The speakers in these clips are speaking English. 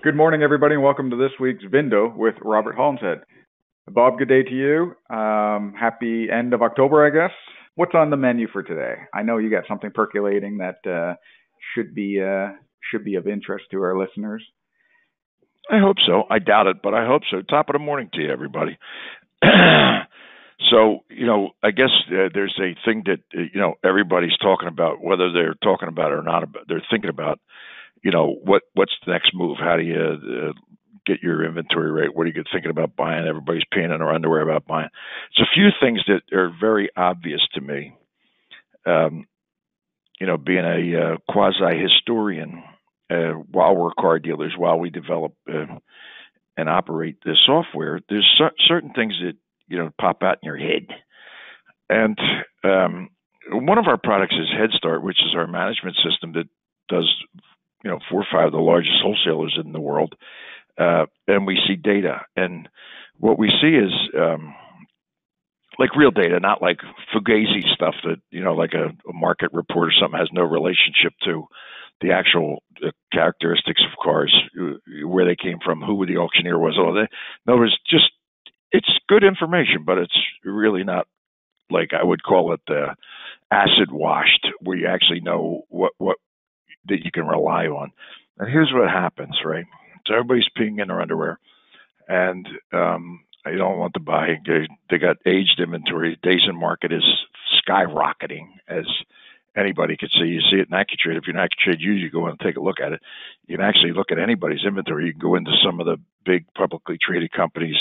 Good morning, everybody, and welcome to this week's VIN-dow with Robert Hollinshead. Bob, good day to you. Um, happy end of October, I guess. What's on the menu for today? I know you got something percolating that uh, should be uh, should be of interest to our listeners. I hope so. I doubt it, but I hope so. Top of the morning to you, everybody. so, you know, I guess uh, there's a thing that uh, you know everybody's talking about, whether they're talking about it or not. They're thinking about you know what what's the next move? How do you uh, get your inventory right? What are you thinking about buying? Everybody's paying in their underwear about buying. It's a few things that are very obvious to me. Um, you know, being a uh, quasi historian, uh, while we're car dealers, while we develop uh, and operate this software, there's cer- certain things that you know pop out in your head, and um, one of our products is Head Start, which is our management system that does you know four or five of the largest wholesalers in the world, uh, and we see data. And what we see is um, like real data, not like fugazi stuff that you know, like a, a market report or something has no relationship to the actual uh, characteristics of cars, uh, where they came from, who the auctioneer was, all that. Other words, just it's good information, but it's really not like I would call it the acid washed, where you actually know what what rely on. And here's what happens, right? So everybody's peeing in their underwear, and um, I don't want to buy. They got aged inventory. Days in market is skyrocketing, as anybody could see. You see it in AccuTrade. If you're an AccuTrade user, you go in and take a look at it. You can actually look at anybody's inventory. You can go into some of the big publicly traded companies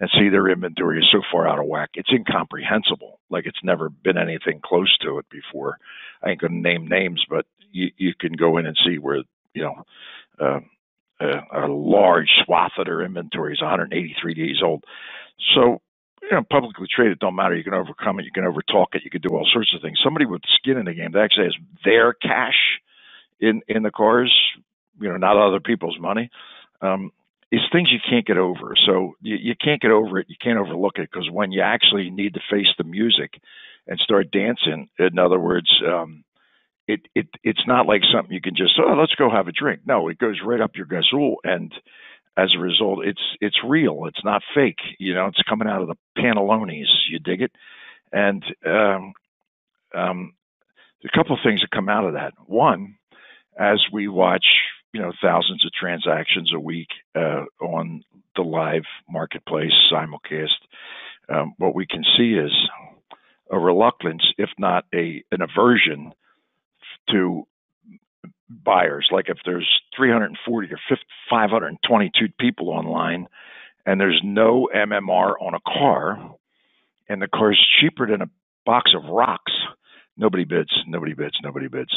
and see their inventory is so far out of whack. It's incomprehensible. Like it's never been anything close to it before. I ain't going to name names, but you, you can go in and see where you know uh, a, a large swath of their inventory is 183 days old. So you know, publicly traded don't matter. You can overcome it. You can overtalk it. You can do all sorts of things. Somebody with skin in the game that actually has their cash in in the cars, you know, not other people's money. Um, is things you can't get over. So you, you can't get over it. You can't overlook it because when you actually need to face the music and start dancing, in other words, um, it it it's not like something you can just oh let's go have a drink. No, it goes right up your gazoo, and as a result, it's it's real. It's not fake. You know, it's coming out of the pantalones. You dig it, and um, um, a couple of things that come out of that. One, as we watch you know thousands of transactions a week uh, on the live marketplace simulcast, um, what we can see is a reluctance, if not a an aversion to buyers. Like if there's 340 or 522 people online and there's no MMR on a car and the car's cheaper than a box of rocks, nobody bids, nobody bids, nobody bids.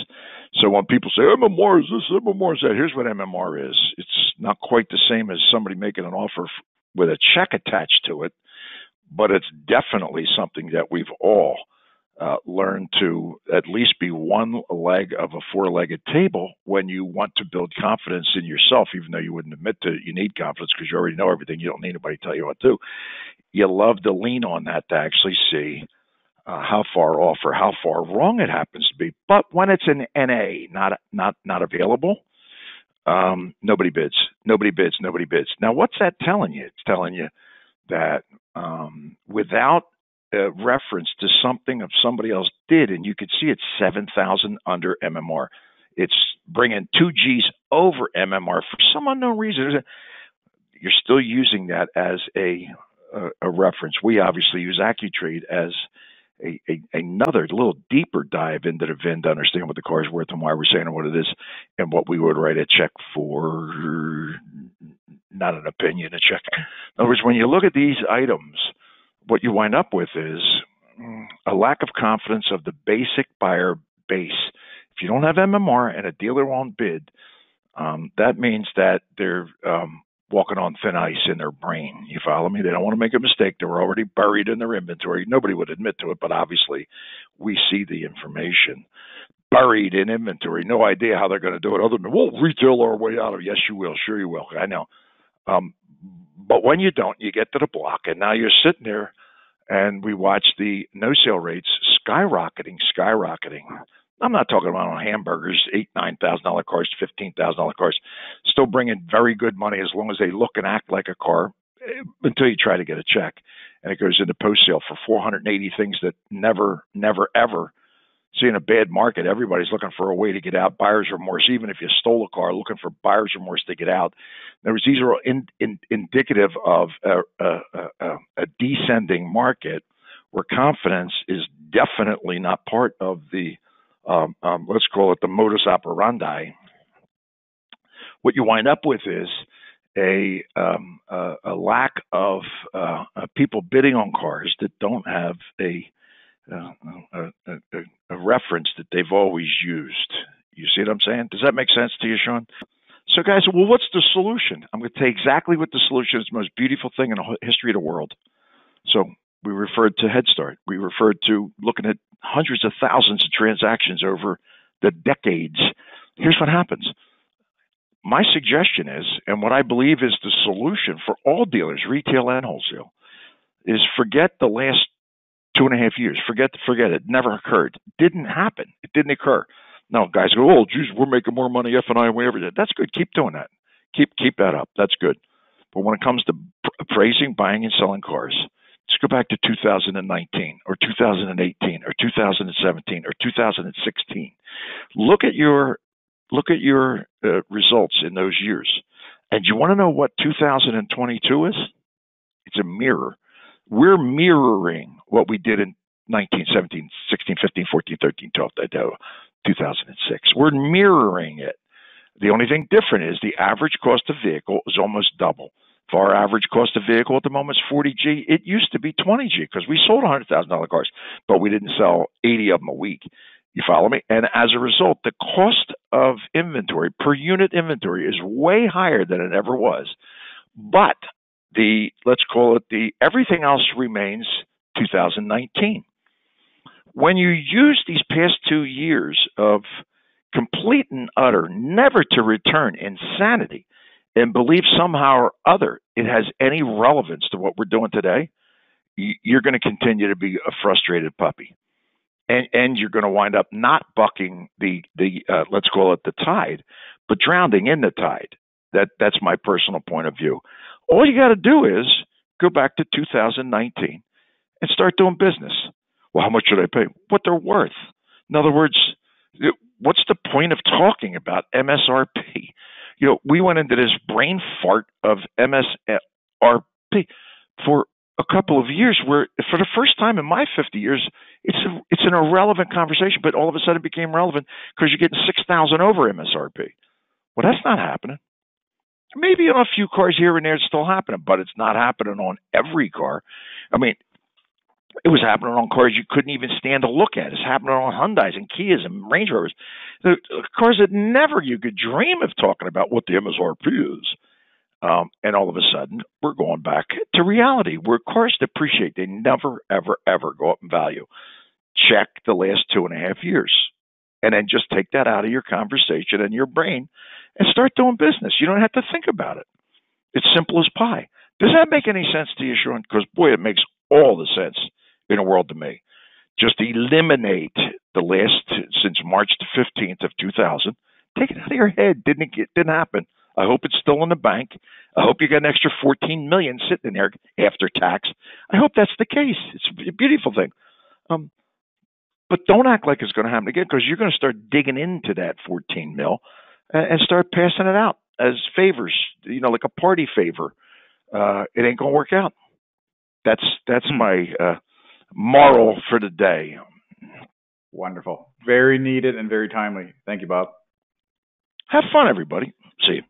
So when people say MMR is this, MMR is that, here's what MMR is. It's not quite the same as somebody making an offer with a check attached to it, but it's definitely something that we've all uh, learn to at least be one leg of a four-legged table when you want to build confidence in yourself, even though you wouldn't admit to you need confidence because you already know everything. You don't need anybody to tell you what to do. You love to lean on that to actually see uh, how far off or how far wrong it happens to be. But when it's an NA, not not not available, um, nobody bids. Nobody bids. Nobody bids. Now, what's that telling you? It's telling you that um, without reference to something of somebody else did, and you could see it's 7,000 under MMR. It's bringing two G's over MMR for some unknown reason. You're still using that as a a, a reference. We obviously use AccuTrade as a, a, another little deeper dive into the VIN to understand what the car is worth and why we're saying what it is and what we would write a check for. Not an opinion, a check. In other words, when you look at these items, what you wind up with is a lack of confidence of the basic buyer base. If you don't have MMR and a dealer won't bid, um, that means that they're um, walking on thin ice in their brain. You follow me? They don't want to make a mistake. They're already buried in their inventory. Nobody would admit to it, but obviously we see the information buried in inventory. No idea how they're going to do it other than we'll retail our way out of. It. Yes, you will. Sure, you will. I know. Um, but when you don't, you get to the block, and now you're sitting there, and we watch the no sale rates skyrocketing, skyrocketing. I'm not talking about on hamburgers, eight, nine thousand dollar cars, fifteen thousand dollar cars, still bringing very good money as long as they look and act like a car eh, until you try to get a check, and it goes into post sale for 480 things that never, never, ever see in a bad market. Everybody's looking for a way to get out. Buyer's remorse, even if you stole a car, looking for buyer's remorse to get out. In other words, these are in, in, indicative of a, a, a, a descending market where confidence is definitely not part of the um, um, let's call it the modus operandi, what you wind up with is a, um, a, a lack of uh, uh, people bidding on cars that don't have a, uh, a, a, reference that they've always used. You see what I'm saying? Does that make sense to you, Sean? So, guys, well, what's the solution? I'm going to tell you exactly what the solution is. The most beautiful thing in the history of the world. So, we referred to Head Start. We referred to looking at hundreds of thousands of transactions over the decades. Here's what happens. My suggestion is, and what I believe is the solution for all dealers, retail and wholesale, is forget the last two and a half years. Forget, forget it. Never occurred. Didn't happen. It didn't occur. Now guys go, oh, geez, we're making more money F and I we ever did. That's good. Keep doing that. Keep keep that up. That's good. But when it comes to appraising, buying, and selling cars, Let's go back to 2019 or 2018 or 2017 or 2016. Look at your look at your uh, results in those years. And you want to know what 2022 is? It's a mirror. We're mirroring what we did in 19, 17, 16, 15, 14, 13, 12, 2006. We're mirroring it. The only thing different is the average cost of vehicle is almost double. If our average cost of vehicle at the moment is 40G, it used to be 20G because we sold $100,000 cars, but we didn't sell 80 of them a week. You follow me? And as a result, the cost of inventory per unit inventory is way higher than it ever was. But the, let's call it the, everything else remains 2019. When you use these past two years of complete and utter, never to return insanity, and believe somehow or other it has any relevance to what we're doing today, you're going to continue to be a frustrated puppy. And, and you're going to wind up not bucking the the uh, let's call it the tide, but drowning in the tide. That that's my personal point of view. All you got to do is go back to 2019 and start doing business. Well, how much should I pay? What they're worth. In other words, what's the point of talking about MSRP? you know, we went into this brain fart of MSRP for a couple of years where for the first time in my 50 years it's a, it's an irrelevant conversation but all of a sudden it became relevant because you're getting 6000 over MSRP well that's not happening maybe on a few cars here and there it's still happening but it's not happening on every car i mean it was happening on cars you couldn't even stand to look at. It's happening on Hyundai's and Kias and Range Rovers. The cars that never you could dream of talking about what the MSRP is. Um, and all of a sudden, we're going back to reality where cars depreciate. They never, ever, ever go up in value. Check the last two and a half years. And then just take that out of your conversation and your brain and start doing business. You don't have to think about it. It's simple as pie. Does that make any sense to you, Sean? Because, boy, it makes all the sense in the world to me. Just eliminate the last since March the fifteenth of two thousand. Take it out of your head. Didn't it didn't happen. I hope it's still in the bank. I hope you got an extra fourteen million sitting in there after tax. I hope that's the case. It's a beautiful thing. Um, but don't act like it's going to happen again because you're going to start digging into that 14 mil and start passing it out as favors, you know, like a party favor. Uh, it ain't going to work out. That's that's hmm. my uh, moral for the day. Wonderful. Very needed and very timely. Thank you, Bob. Have fun, everybody. See you.